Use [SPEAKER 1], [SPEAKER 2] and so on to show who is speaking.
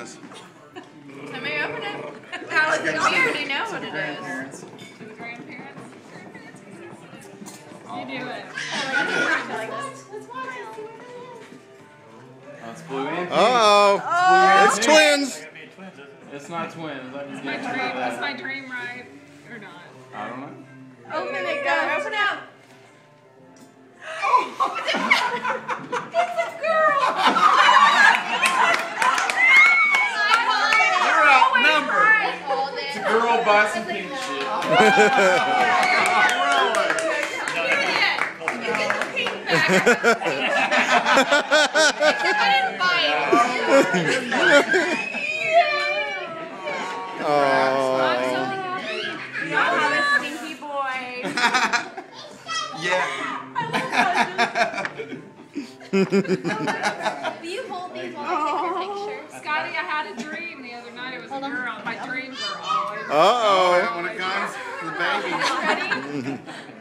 [SPEAKER 1] goodness.
[SPEAKER 2] Let me open it. Allison, we already know what it is.
[SPEAKER 3] To the grandparents. You do it.
[SPEAKER 4] Oh, That's blue and pink.
[SPEAKER 1] Uh-oh. Oh. It's twins.
[SPEAKER 4] It's not twins. Let me
[SPEAKER 3] my dream. That's
[SPEAKER 4] that.
[SPEAKER 3] my dream, right? Or not?
[SPEAKER 4] I don't know.
[SPEAKER 2] Open it, go. Open it.
[SPEAKER 4] You're It's a girl buy some pink shit.
[SPEAKER 1] Oh.
[SPEAKER 2] Y'all have a stinky boy.
[SPEAKER 1] Yeah.
[SPEAKER 5] Will you hold these while I take your picture?
[SPEAKER 3] Scotty, I had a dream the other night. It was a girl. My dreams are always.
[SPEAKER 1] Uh-oh. When it comes to the baby.
[SPEAKER 3] Ready?